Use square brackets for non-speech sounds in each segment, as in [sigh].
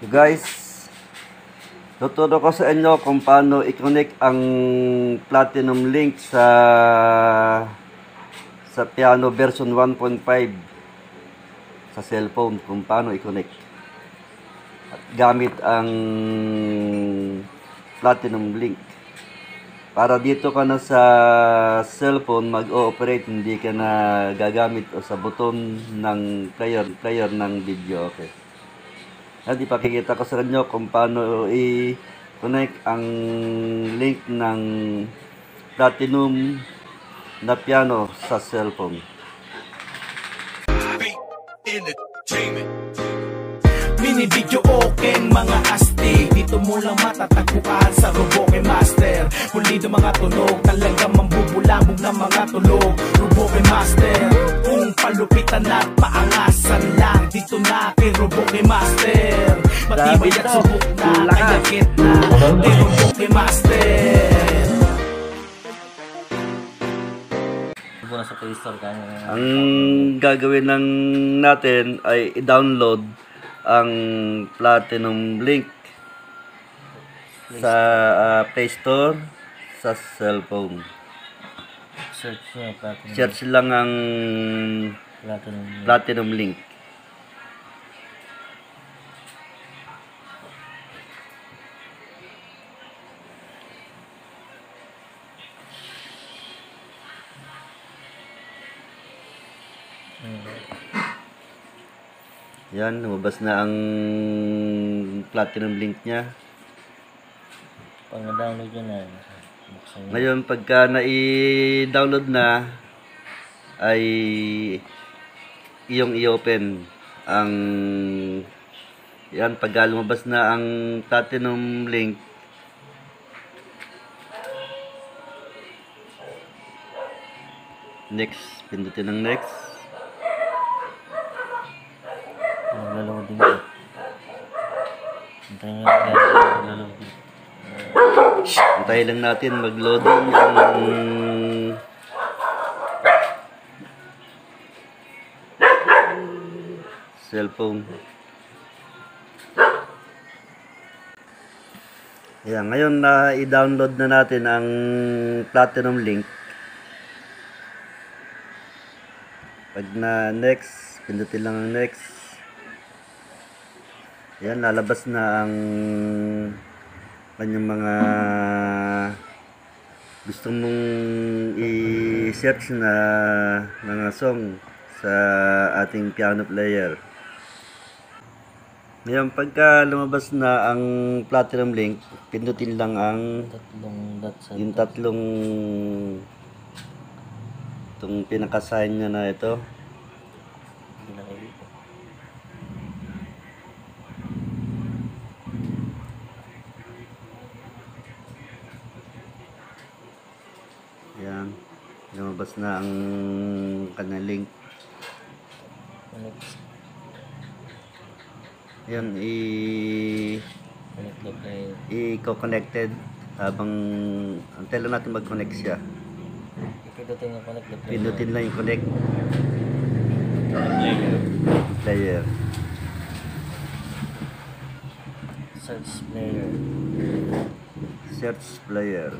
Guys, tuturo ko sa inyo kung paano i-connect ang Platinum Link sa sa piano version 1.5 sa cellphone kung paano i-connect. At gamit ang Platinum Link. Para dito ka na sa cellphone mag-ooperate, hindi ka na gagamit o sa buton ng player, player ng video. Okay. At ipakikita ko sa inyo kung paano i-connect ang link ng Platinum na piano sa cellphone. Entertainment. Mini video okay mga astig Dito mo lang matatagpuan sa Roboke Master Pulido mga tunog Talagang mambubulabog na mga tulog Roboke Master Kung palupitan at paangasan lang Dito na kay Roboke Master Matibay at subok na Kaya gitna Kay Roboke Master po na sa Play Store kanya. Ang gagawin lang natin ay i-download ang Platinum Link sa ah, Play Store sa cellphone. Search Platinum. Search lang ang Platinum. Platinum Link. Yan, lumabas na ang Platinum Link niya. Pag na-download yun na, buksan. Ngayon, pagka na-download na, ay iyong i-open ang yan, pagka lumabas na ang Platinum link, next, pindutin ng next. Magla-loading ko. Hintayin nyo lang guys, magla-loading. Antayin lang natin mag-loading ang cellphone. Yan, ngayon na i-download na natin ang Platinum link. Pag na next, pindutin lang ang next. Yan, lalabas na ang kanyang mga gusto mong i-search na mga song sa ating piano player. Ngayon, pagka lumabas na ang Platinum link, pindutin lang ang Tatlong dot sa yung tatlong itong pinaka-sign niya na ito. ilagay dito. Yan. Lumabas na ang kanyang link. Connect, Yan, i connect the player. i-connected habang antay lang natin mag-connect siya. Ipindutin yung connect. Pindutin lang yung connect Player. player. Search player. Search player.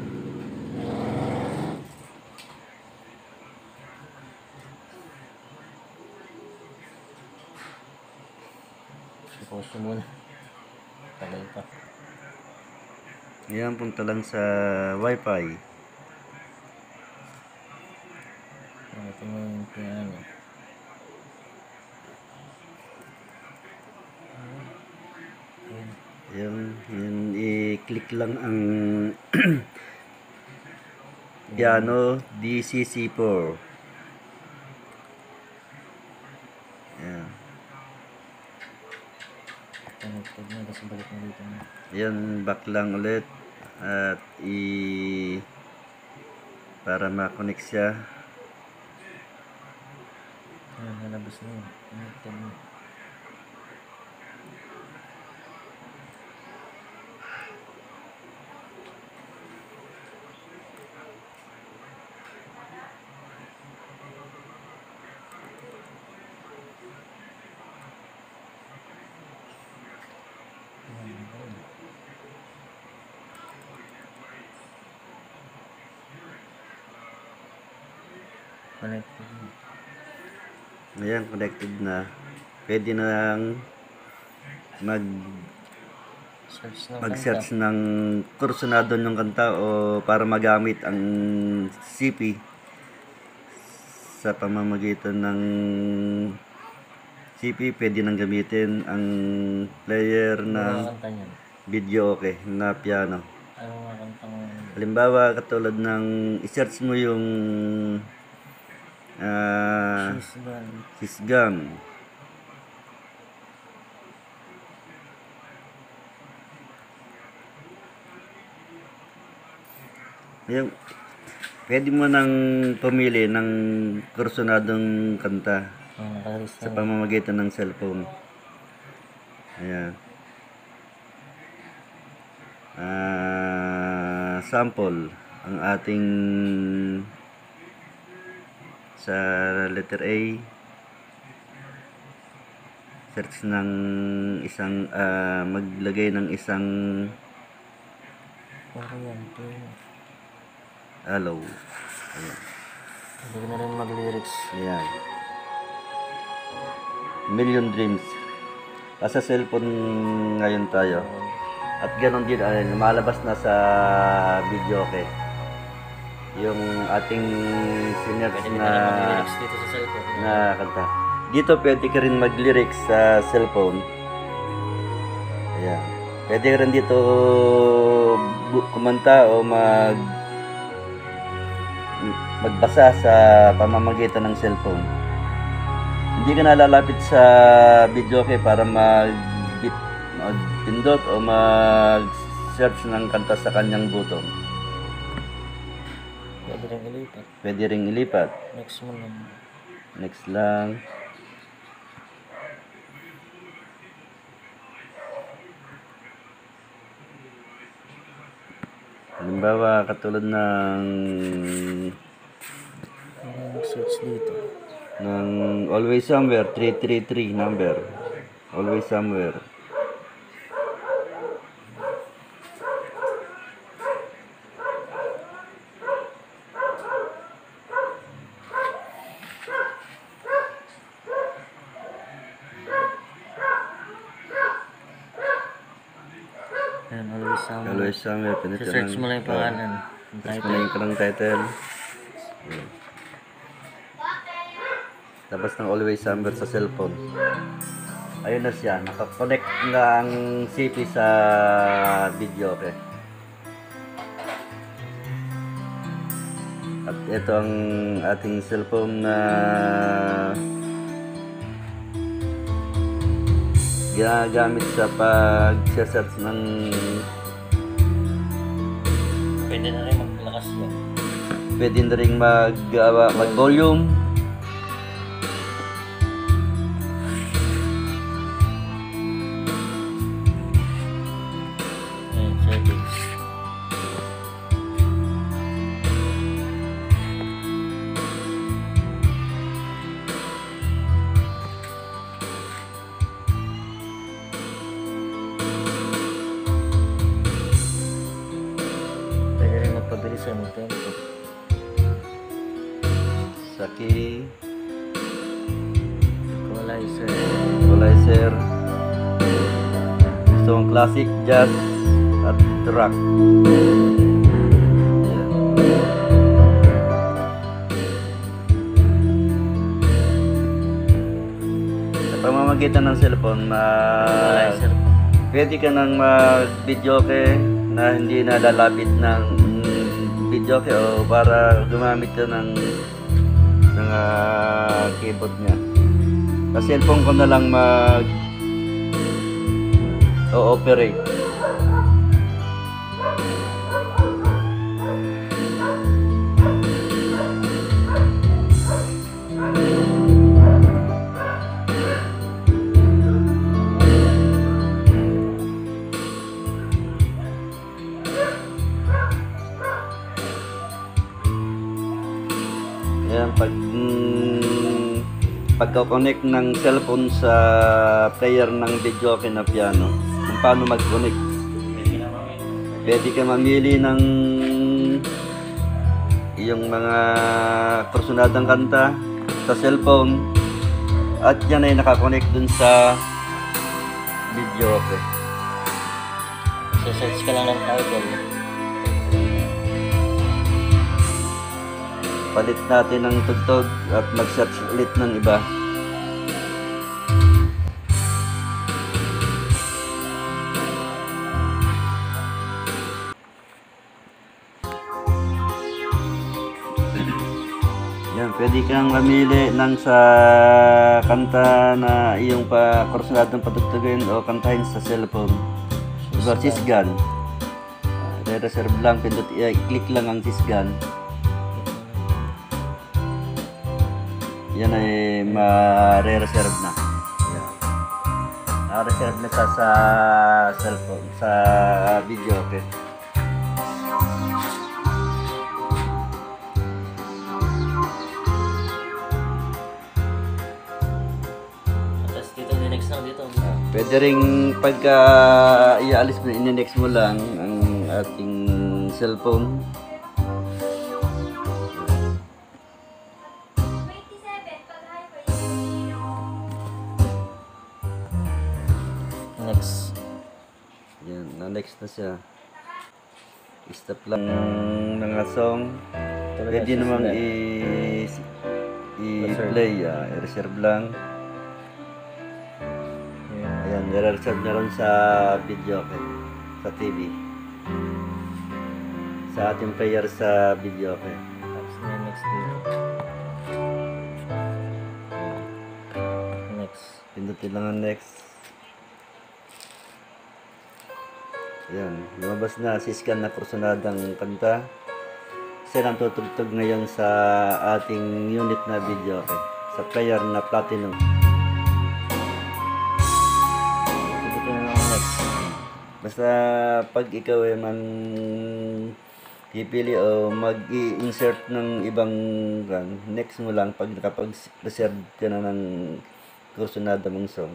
I-pause nyo muna. Tagal pa. Yan, punta lang sa wifi. Ito mo yung piano. Yan, yan i-click lang ang [clears throat] piano DCC4. Yan. Connected na. Tapos balik mo dito. na. Yan, back lang ulit. At i para ma-connect siya. Ayan, nalabas na yun. Connected. Ayan, connected na. Pwede nang mag Search ng mag-search ng kursunado ng kanta o para magamit ang CP sa pamamagitan ng CP pwede nang gamitin ang player ng kanta video okay na piano. Ano Halimbawa katulad ng i-search mo yung ah Kiss Gun. His Gun. Yung, pwede mo nang pumili ng kursunadong kanta nakalista sa pamamagitan ng cellphone. Ayan. Ah, sample ang ating sa letter A search ng isang ah, maglagay ng isang. Puro. hello. Ayan. Hindi na rin mag-lyrics. Ayan. Million Dreams. Nasa cellphone ngayon tayo. At ganon din, ay, lumalabas na sa video okay. Yung ating Pwede na, dito sa cellphone. na kanta. Dito pwede ka rin mag-lyrics sa cellphone. Ayan. Pwede ka rin dito kumanta o mag magbasa sa pamamagitan ng cellphone. Hindi ka nalalapit sa video okay para mag magpindot o mag-search ng kanta sa kanyang button. Ilipat. Pwede ring ilipat. Next mo lang. Next lang. Halimbawa, katulad ng search dito? ng Always Somewhere 333 number. Always Somewhere. Sound. Always Somewhere. Pinito search mo lang yung pangalan. Search mo lang yung title. Tapos ng Always Somewhere sa cellphone. Ayun na siya. Nakakonect na ang CP sa video. Okay. At ito ang ating cellphone na ginagamit sa pag-search ng Pwede na rin maglakas yan. pwede na rin mag, uh, mag-volume. Sa mga tempo. Sa key, Equalizer. equalizer. Gusto mong classic, jazz, at rock. Pamamagitan ng cellphone, ma pwede ka nang mag-video na hindi na lalapit ng video o para gumamit ka ng ng ah, keyboard niya. Sa cellphone ko na lang mag o-operate. Pagka-connect ng cellphone sa player ng video na piano, kung paano mag-connect. Pwede ka mamili ng yung mga kursunadang kanta sa cellphone at yan ay nakakonect dun sa video okay. So, search ka lang ng title. Palit natin ng tugtog at mag-search ulit ng iba. Yan, pwede kang mamili ng sa kanta na iyong pa kursunadong patugtugin o kantahin sa cellphone. Diba, sisgan. Uh, re-reserve lang, pindot, i-click lang ang sisgan. Yan ay ma-re-reserve na. Yan. Na-reserve na sa, sa cellphone, sa video, okay. Pwede ring pagka iaalis mo, ininext mo lang ang ating cellphone. Next. Yan, na-next na siya. Stop lang mga song. Talaga, Pwede namang i- i-play, ah, i-reserve lang. Yeah. Ayan, nire-reserve na rin sa video, okay? Sa TV. Sa ating player sa video, okay? Tapos may next dito. Next. Pindutin lang ang next. Ayan, lumabas na si scan na kursunadang kanta. Siya ang tutugtog ngayon sa ating unit na video, okay? Sa player na platinum. Basta pag ikaw ay man pipili o mag-i-insert ng ibang gan, next mo lang pag nakapag-reserve ka na ng kursunada mong song.